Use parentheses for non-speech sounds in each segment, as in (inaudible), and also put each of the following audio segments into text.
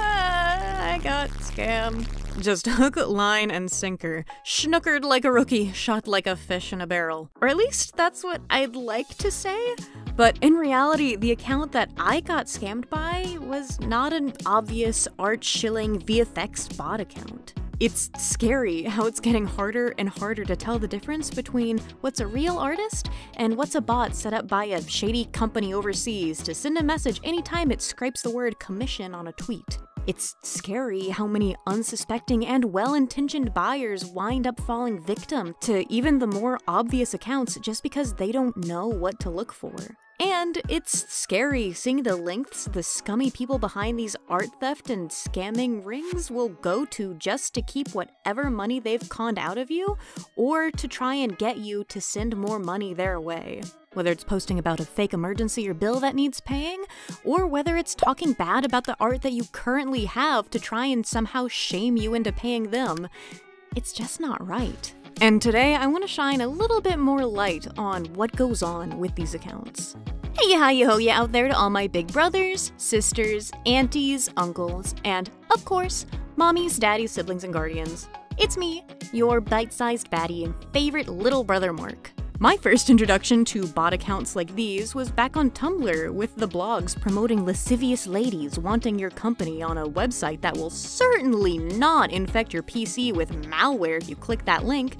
Ah, I got scammed. Just hook, line, and sinker. Schnookered like a rookie, shot like a fish in a barrel. Or at least that's what I'd like to say. But in reality, the account that I got scammed by was not an obvious art shilling VFX bot account. It's scary how it's getting harder and harder to tell the difference between what's a real artist and what's a bot set up by a shady company overseas to send a message anytime it scrapes the word commission on a tweet. It's scary how many unsuspecting and well intentioned buyers wind up falling victim to even the more obvious accounts just because they don't know what to look for. And it's scary seeing the lengths the scummy people behind these art theft and scamming rings will go to just to keep whatever money they've conned out of you, or to try and get you to send more money their way. Whether it's posting about a fake emergency or bill that needs paying, or whether it's talking bad about the art that you currently have to try and somehow shame you into paying them, it's just not right. And today I want to shine a little bit more light on what goes on with these accounts. Hey hi ho ya out there to all my big brothers, sisters, aunties, uncles, and, of course, mommies, daddies, siblings, and guardians. It's me, your bite-sized baddie and favorite little brother Mark. My first introduction to bot accounts like these was back on Tumblr with the blogs promoting lascivious ladies wanting your company on a website that will certainly not infect your PC with malware if you click that link.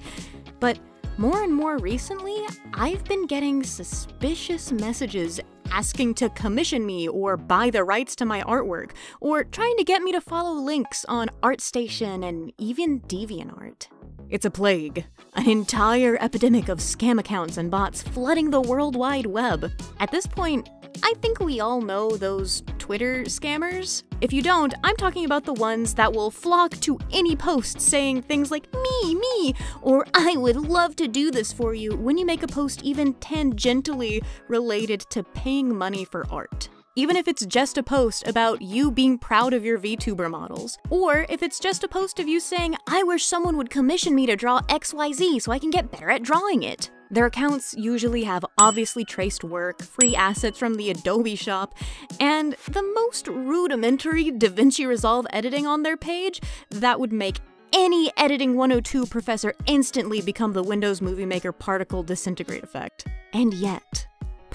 But more and more recently, I've been getting suspicious messages asking to commission me or buy the rights to my artwork, or trying to get me to follow links on ArtStation and even DeviantArt. It's a plague, an entire epidemic of scam accounts and bots flooding the World Wide Web. At this point, I think we all know those Twitter scammers. If you don't, I'm talking about the ones that will flock to any post saying things like, me, me, or I would love to do this for you when you make a post even tangentially related to paying money for art even if it's just a post about you being proud of your VTuber models. Or if it's just a post of you saying, I wish someone would commission me to draw XYZ so I can get better at drawing it. Their accounts usually have obviously traced work, free assets from the Adobe shop, and the most rudimentary (laughs) DaVinci Resolve editing on their page that would make any editing 102 professor instantly become the Windows Movie Maker particle disintegrate effect. And yet,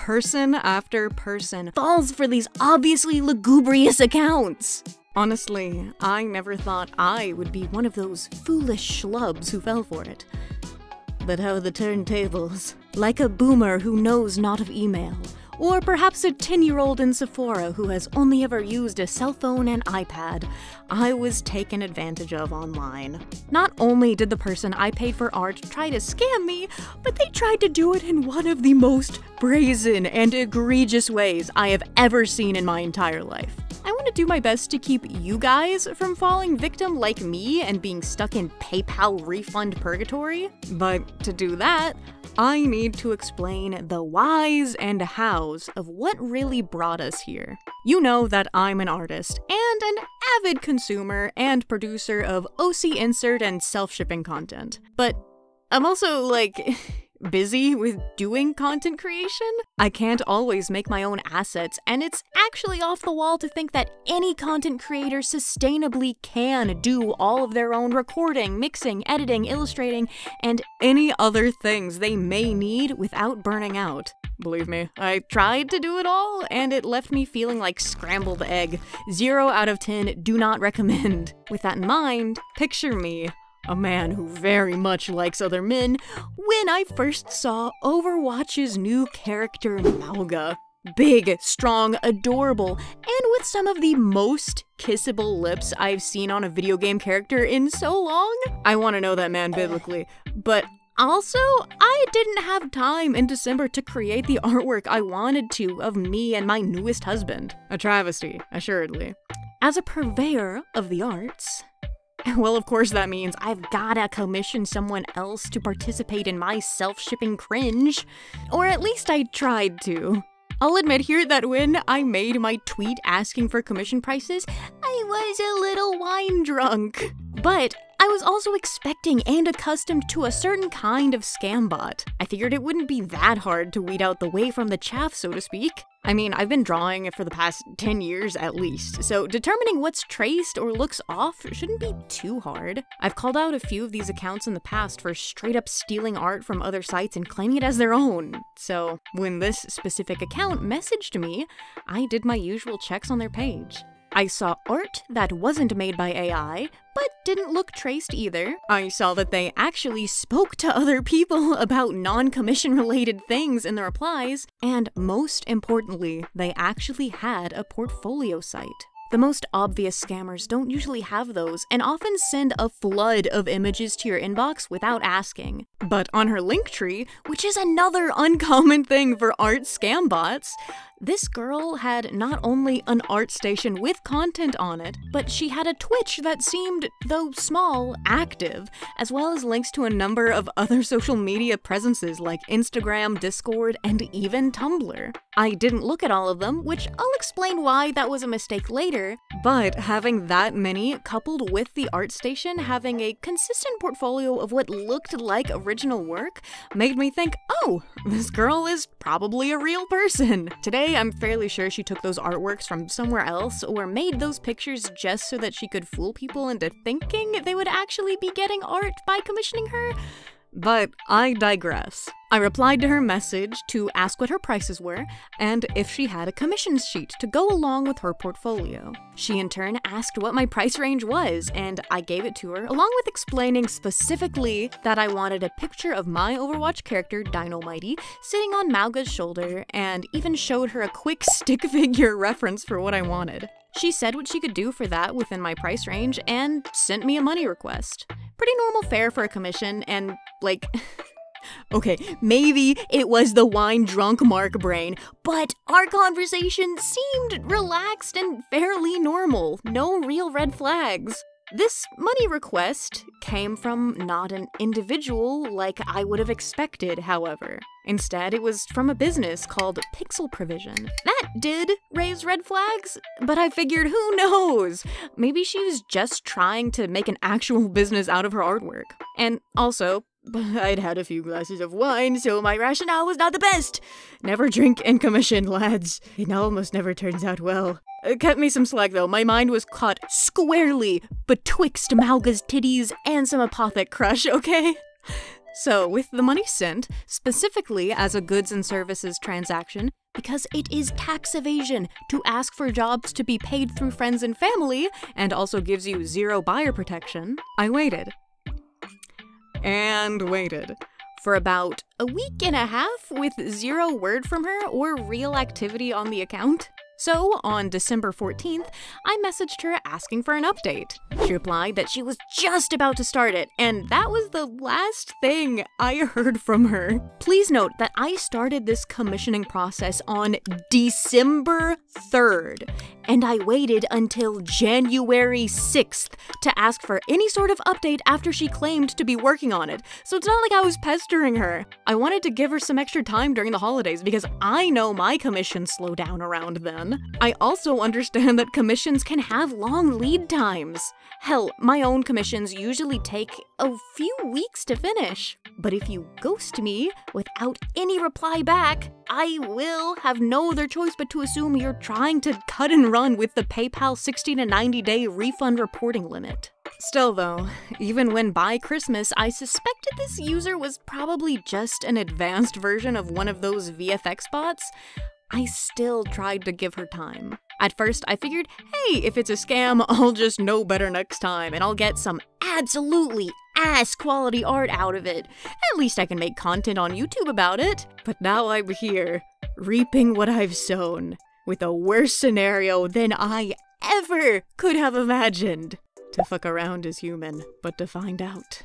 person after person falls for these obviously lugubrious accounts. Honestly, I never thought I would be one of those foolish schlubs who fell for it. But how the turntables. Like a boomer who knows not of email, or perhaps a 10 year old in Sephora who has only ever used a cell phone and iPad, I was taken advantage of online. Not only did the person I paid for art try to scam me, but they tried to do it in one of the most brazen and egregious ways I have ever seen in my entire life. I want to do my best to keep you guys from falling victim like me and being stuck in PayPal refund purgatory. But to do that, I need to explain the whys and hows of what really brought us here. You know that I'm an artist and an avid consumer and producer of OC insert and self shipping content. But I'm also like. (laughs) busy with doing content creation. I can't always make my own assets, and it's actually off the wall to think that any content creator sustainably can do all of their own recording, mixing, editing, illustrating, and any other things they may need without burning out. Believe me, I tried to do it all, and it left me feeling like scrambled egg. Zero out of ten, do not recommend. With that in mind, picture me a man who very much likes other men, when I first saw Overwatch's new character Mauga. Big, strong, adorable, and with some of the most kissable lips I've seen on a video game character in so long. I want to know that man biblically, but also, I didn't have time in December to create the artwork I wanted to of me and my newest husband. A travesty, assuredly. As a purveyor of the arts, (laughs) Well, of course, that means I've gotta commission someone else to participate in my self shipping cringe. Or at least I tried to. I'll admit here that when I made my tweet asking for commission prices, I was a little wine drunk. But I was also expecting and accustomed to a certain kind of scam bot. I figured it wouldn't be that hard to weed out the way from the chaff, so to speak. I mean, I've been drawing for the past 10 years at least, so determining what's traced or looks off shouldn't be too hard. I've called out a few of these accounts in the past for straight up stealing art from other sites and claiming it as their own. So, when this specific account messaged me, I did my usual checks on their page. I saw art that wasn't made by AI, but didn't look traced either. I saw that they actually spoke to other people (laughs) about non commission related things in the replies, and most importantly, they actually had a portfolio site. The most obvious scammers don't usually have those and often send a flood of images to your inbox without asking. But on her Linktree, which is another (laughs) uncommon thing for art scam bots, this girl had not only an art station with content on it, but she had a Twitch that seemed, though small, active, as well as links to a number of other (laughs) social media presences like Instagram, Discord, and even Tumblr. I didn't look at all of them, which I'll explain why that was a mistake later, but having that many, coupled with the art station having a consistent portfolio of what looked like original work, made me think, oh, this girl is probably a real person. Today, I'm fairly sure she took those artworks from somewhere else or made those pictures just so that she could fool people into thinking they would actually be getting art by commissioning her. But I digress. I replied to her message to ask what her prices were and if she had a commissions sheet to go along with her portfolio. She in turn asked what my price range was, and I gave it to her, along with explaining specifically that I wanted a picture of my Overwatch character, Dino Mighty, sitting on Mauga's shoulder, and even showed her a quick (laughs) stick figure reference for what I wanted. She said what she could do for that within my price range and sent me a money request. Pretty normal fare for a commission, and like. (laughs) Okay, maybe it was the wine drunk Mark brain, but our conversation seemed relaxed and fairly normal. No real red flags. This money request came from not an individual like I would have expected, however. Instead, it was from a business called Pixel Provision. That did raise red flags, but I figured who knows? Maybe she was just trying to make an actual (laughs) business out of her artwork. And also, (laughs) I'd had a few glasses of wine, so my rationale was not the best. Never drink in commission, lads. It almost never turns out well. Uh, cut me some slack though, my mind was caught squarely betwixt Mauga's titties and some apothic crush, (laughs) okay? So, with the money sent, specifically as a goods and services transaction, because it is tax evasion to ask for jobs to be paid through friends and family, and also gives you zero buyer protection, I waited. And waited. For about a week and a half with zero word from her or real activity on the account. So, on December 14th, I messaged her asking for an update. She replied that she was just about to start it, and that was the last thing I (laughs) heard from her. Please note that I started this commissioning process on December 3rd, and I waited until January 6th to ask for any sort of update after she claimed to be working on it. So it's not like I was pestering her. I wanted to give her some extra time during the holidays because I know my commissions slow down around then. I also understand that commissions can have long lead times. Hell, my own commissions usually take a few weeks to finish. But if you ghost me without any reply back, I will have no other choice but to assume you're trying to cut and run with the PayPal 60 to 90 day refund reporting limit. Still, though, even when by Christmas I suspected this user was probably just an advanced version of one of those VFX bots, I still tried to give her time. At first, I figured, hey, if it's a scam, (laughs) I'll just know better next time and I'll get some absolutely ass quality art out of it. At least I can make content on YouTube about it. But now I'm here, reaping what I've sown, with a worse scenario than I ever could have imagined. To fuck around is human, but to find out.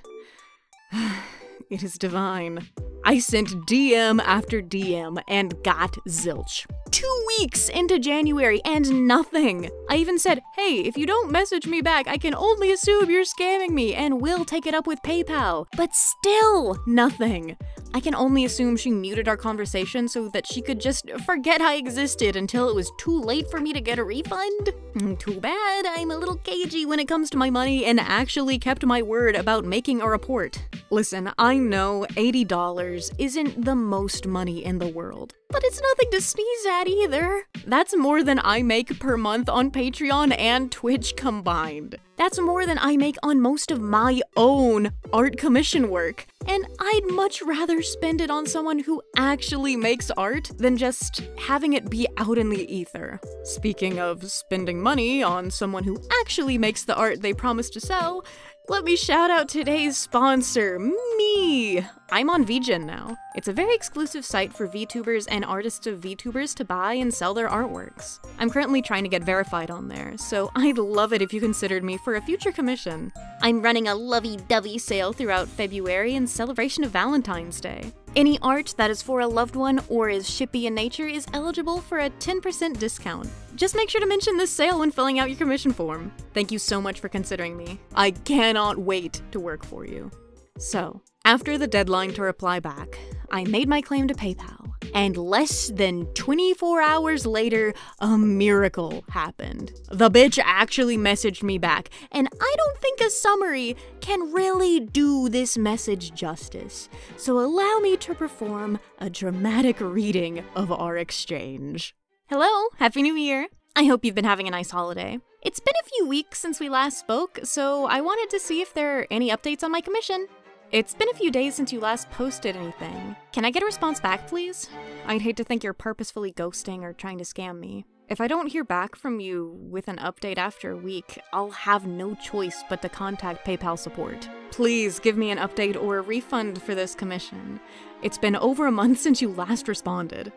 (sighs) it is divine. I sent DM after DM and got zilch. Two weeks into January and nothing. I even said, hey, if you don't message me back, I can only assume you're scamming me and we'll take it up with PayPal. But still, nothing. I can only assume she muted our conversation so that she could just forget I existed until it was too late for me to get a refund. Mm, too bad, I'm a little cagey when it comes to my money and actually kept my word about making a report. Listen, I know $80 isn't the most money in the world, but it's nothing to sneeze at either. That's more than I make per month on Patreon and Twitch combined. That's more than I make on most of my own art commission work. And I'd much rather spend it on someone who actually makes art than just having it be out in the ether. Speaking of spending money on someone who actually makes the art they promise to sell, let me shout out today's sponsor, me! I'm on VGen now. It's a very exclusive site for VTubers and artists of VTubers to buy and sell their artworks. I'm currently trying to get verified on there, so (laughs) I'd love it if you considered me for a future commission. I'm running a lovey-dovey sale throughout February in celebration of Valentine's Day. Any art that is for a loved one or is shippy in nature is eligible for a 10% discount. Just make sure to mention this sale when filling out your commission form. Thank you so much for considering me. I cannot wait to work for you. So, after the deadline to reply back, I made my claim to PayPal. And less than 24 hours later, a miracle happened. The bitch actually messaged me back, and I don't think a summary can really do this message justice. So allow me to perform a dramatic reading of our exchange. Hello, Happy New Year! I hope you've been having a nice holiday. It's been a few weeks since we last spoke, so I wanted to see if there are any updates on my commission. It's been a few days since you last posted anything. Can I get a response back, please? I'd hate to think you're purposefully ghosting or trying to scam me. If I don't hear back from you with an update after a week, I'll have no choice but to contact PayPal support. Please give me an update or a refund for this commission. It's been over a month (laughs) since you last responded.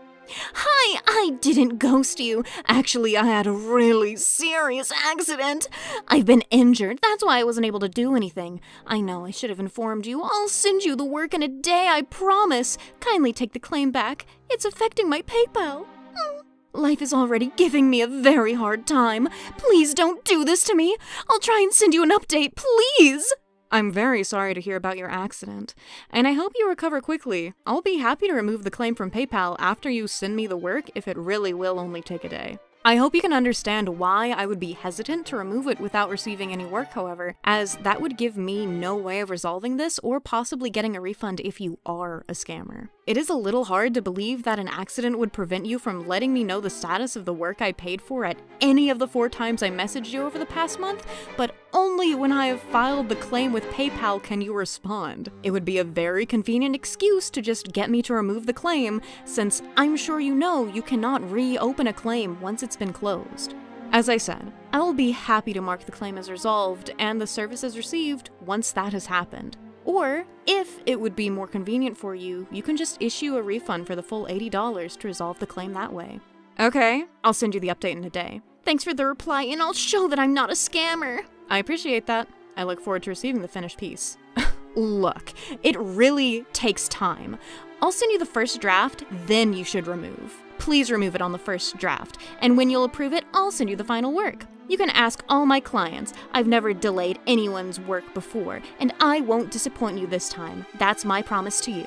Hi, I didn't ghost you. Actually, I had a really serious accident. I've been injured. That's why I wasn't able to do anything. I know I should have informed you. I'll send you the work in a day, I promise. Kindly take the claim back. It's affecting my PayPal. Hmm. Life is already giving me a very hard time. Please don't do this to me. I'll try and send you an update, please. I'm very sorry to hear about your accident, and I hope you recover quickly. I'll be happy to remove the claim from PayPal after you send me the work if it really will only take a day. I hope you can understand why I would be hesitant to remove it without receiving any work, however, as that would give me no way of resolving this or possibly getting a refund if you are a scammer. It is a little hard to believe that an accident would prevent you from letting me know the status of the work I paid for at any of the four times I messaged you over the past month, but only when I have filed the claim with PayPal can you respond. It would be a very convenient excuse to just get me to remove the claim, since I'm sure you know you cannot reopen a claim once it's been closed. As I said, I will be happy to mark the claim as resolved and the service as received once that has happened. Or, if it would be more convenient for you, you can just issue a refund for the full $80 to resolve the claim that way. Okay, I'll send you the update in a day. Thanks for the reply, and I'll show that I'm not a scammer. I appreciate that. I look forward to receiving the finished piece. (laughs) Look, it really takes time. I'll send you the first draft, then you should remove. Please remove it on the first draft, and when you'll approve it, I'll send you the final work. You can ask all my clients. I've never delayed anyone's work before, and I won't disappoint you this time. That's my promise to you.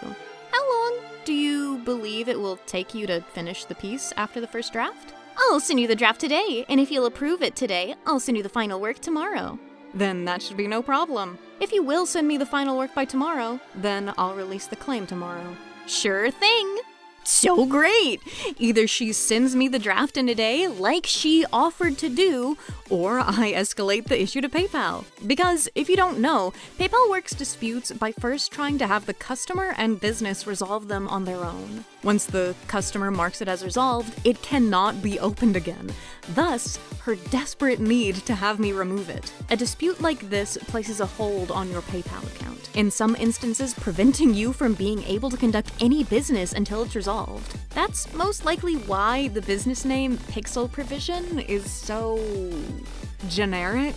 How long do you believe it will take you to finish the piece after the first draft? I'll send you the draft today, and if you'll approve it today, I'll send you the final work tomorrow. Then that should be no problem. If you will send me the final work by tomorrow, then I'll release the claim tomorrow. Sure thing! So great! Either she sends me the draft in a day, like she offered to do, or I escalate the issue to PayPal. Because if you don't know, PayPal works disputes by first trying to have the customer and business resolve them on their own. Once the customer marks it as resolved, it cannot be opened again. Thus, her desperate need to have me remove it. A dispute like this places a hold on your PayPal account, in some instances preventing you from being able to conduct any business until it's resolved. That's most likely why the business name Pixel Provision is so generic.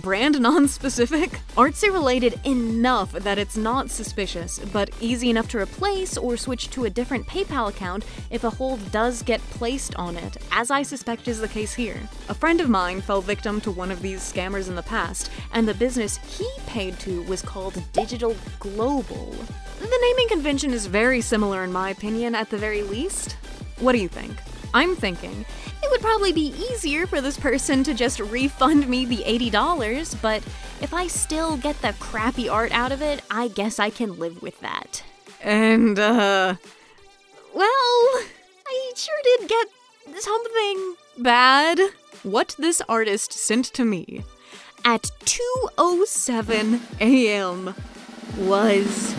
Brand non-specific? Artsy related enough that it's not suspicious, but easy enough to replace or switch to a different PayPal account if a hold does get placed on it, as I suspect is the case here. A friend of mine fell victim to one of these scammers in the past, and the business he paid to was called Digital Global. The naming convention is very similar in my opinion, at the very least. What do you think? I'm thinking it would probably be easier for this person to just refund me the $80, but if I still get the crappy art out of it, I guess I can live with that. And, uh. Well, I sure did get something bad. What this artist sent to me at 2:07 a.m. was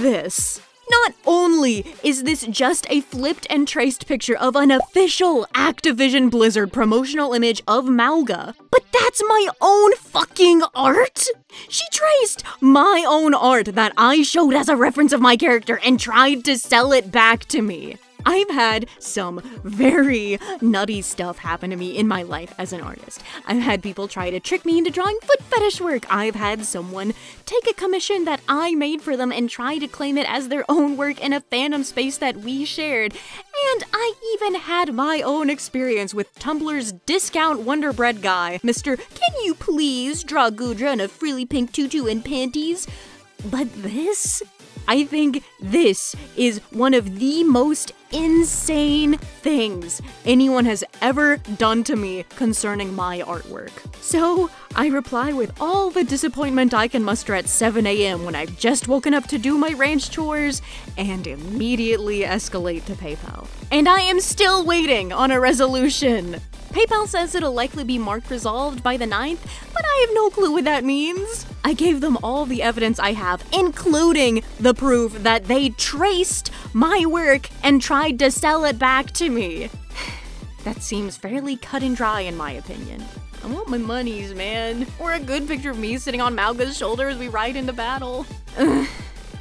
this. Not only is this just a flipped and traced picture of an official Activision Blizzard promotional image of Mauga, but that's my own fucking art! She traced my own art that I showed as a reference of my character and tried to sell it back to me. I've had some very nutty stuff happen to me in my life as an artist. I've had people try to trick me into drawing foot fetish work. I've had someone take a commission that I made for them and try to claim it as their own work in a fandom space that we shared. And I even had my own experience with Tumblr's discount Wonder Bread guy, Mr. Can you please draw Gudra in a frilly pink tutu and panties? But this I think this is one of the most insane things anyone has ever done to me concerning my artwork. So I reply with all the disappointment I can muster at 7 a.m. when I've just woken up to do my ranch chores and immediately escalate to PayPal. And I am still waiting on a resolution. PayPal says it'll likely be marked resolved by the 9th, but I have no clue what that means. I gave them all the evidence I have, including the proof that they traced my work and tried to sell it back to me. (sighs) that seems fairly cut and dry, in my opinion. I want my monies, man. Or a good picture of me sitting on Mauga's shoulder as we ride into battle. (sighs)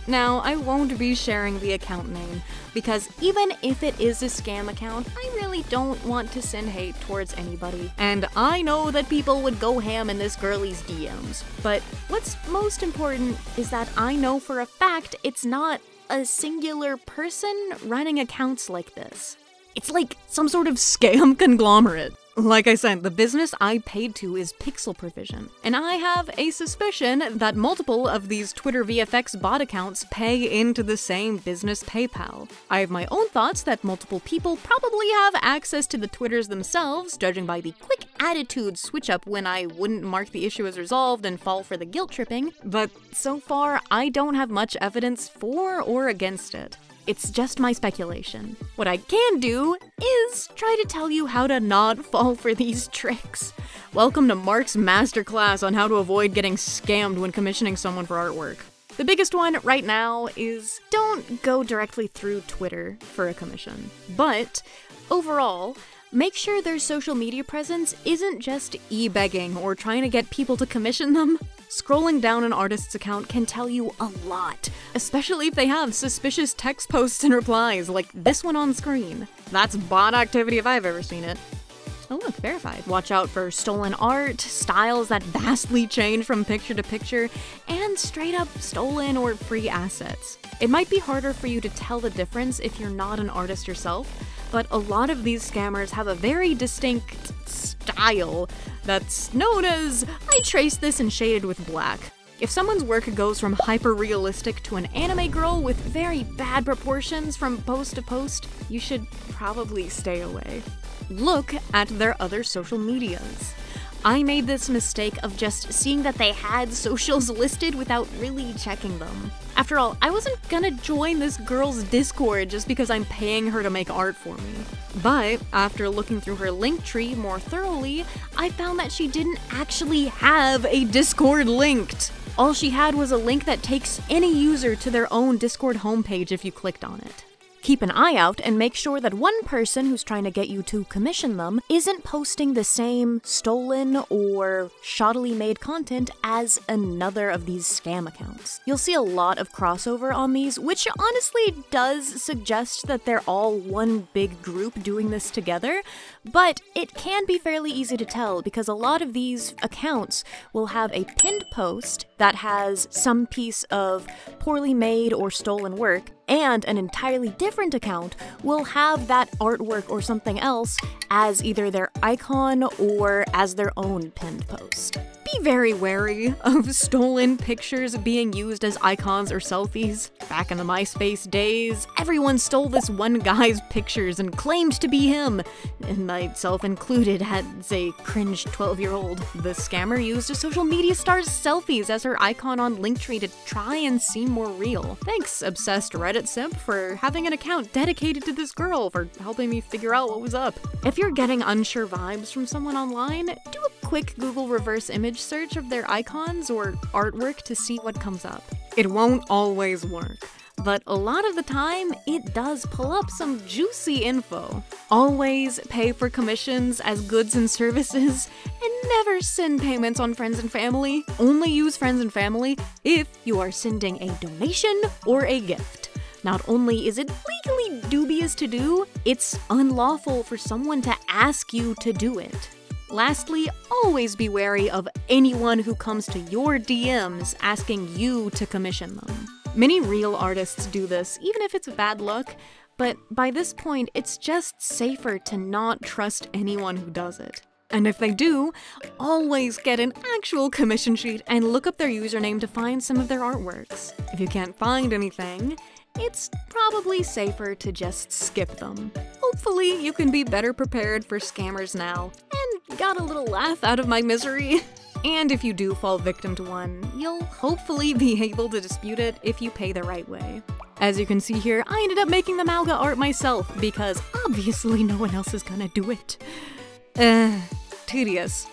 Now, I won't be sharing the account name, because even if it is a scam account, I really don't want to send hate towards anybody. And I know that people would go ham in this girlie's DMs. But what's most important is that I know for a fact it's not a singular person running accounts like this. It's like some sort of scam (laughs) conglomerate. Like I said, the business I paid to is Pixel Provision, and I have a suspicion that multiple of these Twitter VFX bot accounts pay into the same business PayPal. I have my own thoughts that multiple people probably have access to the Twitters themselves, judging by the quick attitude switch up when I wouldn't mark the issue as resolved and fall for the guilt tripping, but so far I don't have much evidence for or against it. It's just my speculation. What I can do is try to tell you how to not (laughs) fall for these tricks. Welcome to Mark's masterclass on how to avoid getting scammed when commissioning someone for artwork. The biggest one right now is don't go directly through Twitter for a commission. But overall, make sure their social media presence isn't just e begging or trying to get people to commission them. Scrolling down an artist's account can tell you a lot, especially if they have suspicious text posts and replies like this one on screen. That's bot activity if I've ever seen it. Oh look, verified. Watch out for stolen art, styles that vastly change from picture to picture, and straight up stolen or free assets. It might be harder for you to tell the difference if you're not an artist yourself, but a lot of these scammers have a very distinct style that's known as I traced this and shaded with black. If someone's work goes from hyper realistic to an anime girl with very bad proportions from post to post, you should probably stay away. Look at their other social medias. I made this mistake of just seeing that they had socials (laughs) listed without really checking them. After all, I wasn't gonna join this girl's Discord just because I'm paying her to make art for me. But after looking through her link tree more thoroughly, I found that she didn't actually have a Discord linked. All she had was a link that takes any user to their own Discord homepage if you clicked on it. Keep an eye out and make sure that one person who's trying to get you to commission them isn't posting the same stolen or shoddily made content as another of these scam accounts. You'll see a lot of crossover on these, which honestly does suggest that they're all one big group doing this together, but it can be fairly easy to tell because a lot of these accounts will have a pinned post that has some piece of poorly made or stolen work, and an entirely different account will have that artwork or something else as either their icon or as their own pinned post. Be very wary of stolen pictures being used as icons or selfies. Back in the MySpace days, everyone stole this one guy's pictures and claimed to be him, and myself included as a cringe 12 year old. The scammer used a social media star's selfies as her icon on Linktree to try and seem more real. Thanks, obsessed Reddit simp, for having an account dedicated to this girl for helping me figure out what was up. If you're getting unsure vibes from someone online, do a quick Google reverse image search of their icons or artwork to see what comes up. It won't always work, but a lot of the time it does pull up some juicy info. Always pay for commissions as goods and services, and never send payments on friends and family. Only use friends and family if you are sending a donation or a gift. Not only is it legally dubious to do, it's unlawful for someone to ask you to do it. Lastly, always be wary of anyone who comes to your DMs asking you to commission them. Many real artists do this, even if it's bad luck, but by this point, it's just safer to not trust anyone who does it. And if they do, always get an actual commission sheet and look up their username to find some of their artworks. If you can't find anything, it's probably safer to just skip them. Hopefully, you can be better prepared for scammers now, and got a little laugh out of my misery. (laughs) And if you do fall victim to one, you'll hopefully be able to dispute it if you pay the right way. As you can see here, I ended up making the Mauga art myself because obviously no one else is gonna do it. Uh, (sighs) tedious.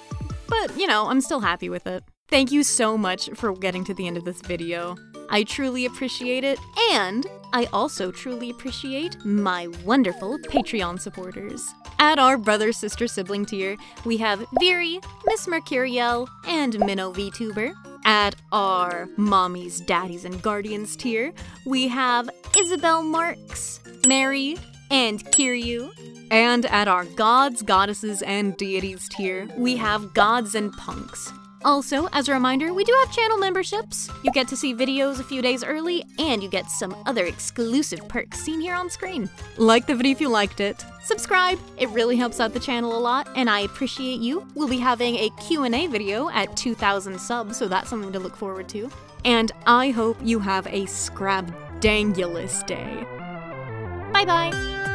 But, you know, I'm still happy with it. Thank you so much for getting to the end of this video. I truly appreciate it, and I also truly appreciate my wonderful Patreon supporters. At our brother sister sibling tier, we have Viri, Miss Mercurial, and Minnow VTuber. At our mommies, daddies, and guardians tier, we have Isabel Marks, Mary, and Kiryu. And at our gods, goddesses, and deities tier, we have gods and punks. Also, as a reminder, we do have channel memberships. You get to see videos a few days early, and you get some other exclusive perks seen here on screen. Like the video if you liked it. Subscribe, it really helps out the channel a lot, and I appreciate you. We'll be having a Q&A video at 2,000 subs, so that's something to look forward to. And I hope you have a scrabdangulous day. Bye-bye!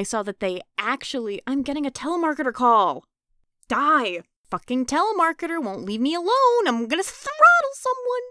I saw that they actually. I'm getting a telemarketer call. Die! Fucking telemarketer won't leave me alone. I'm gonna throttle someone.